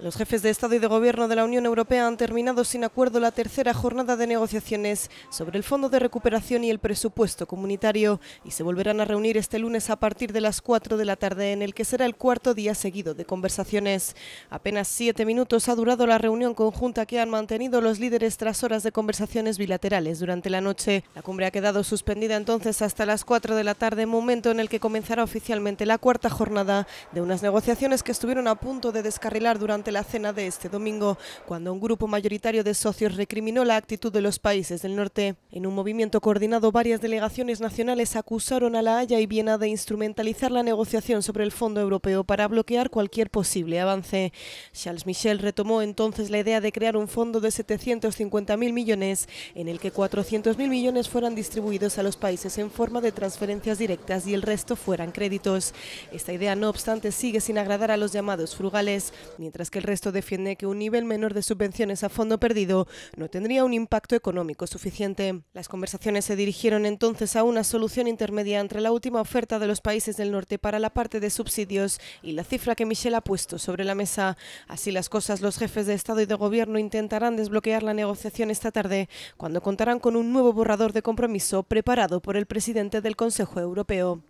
Los jefes de Estado y de Gobierno de la Unión Europea han terminado sin acuerdo la tercera jornada de negociaciones sobre el Fondo de Recuperación y el presupuesto comunitario y se volverán a reunir este lunes a partir de las 4 de la tarde en el que será el cuarto día seguido de conversaciones. Apenas siete minutos ha durado la reunión conjunta que han mantenido los líderes tras horas de conversaciones bilaterales durante la noche. La cumbre ha quedado suspendida entonces hasta las 4 de la tarde, momento en el que comenzará oficialmente la cuarta jornada de unas negociaciones que estuvieron a punto de descarrilar durante la cena de este domingo, cuando un grupo mayoritario de socios recriminó la actitud de los países del norte. En un movimiento coordinado, varias delegaciones nacionales acusaron a La Haya y Viena de instrumentalizar la negociación sobre el Fondo Europeo para bloquear cualquier posible avance. Charles Michel retomó entonces la idea de crear un fondo de 750.000 millones, en el que 400.000 millones fueran distribuidos a los países en forma de transferencias directas y el resto fueran créditos. Esta idea, no obstante, sigue sin agradar a los llamados frugales, mientras que el resto defiende que un nivel menor de subvenciones a fondo perdido no tendría un impacto económico suficiente. Las conversaciones se dirigieron entonces a una solución intermedia entre la última oferta de los países del norte para la parte de subsidios y la cifra que Michel ha puesto sobre la mesa. Así las cosas, los jefes de Estado y de Gobierno intentarán desbloquear la negociación esta tarde, cuando contarán con un nuevo borrador de compromiso preparado por el presidente del Consejo Europeo.